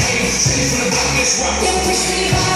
Hey, sitting in the darkness, rock. Don't push me back.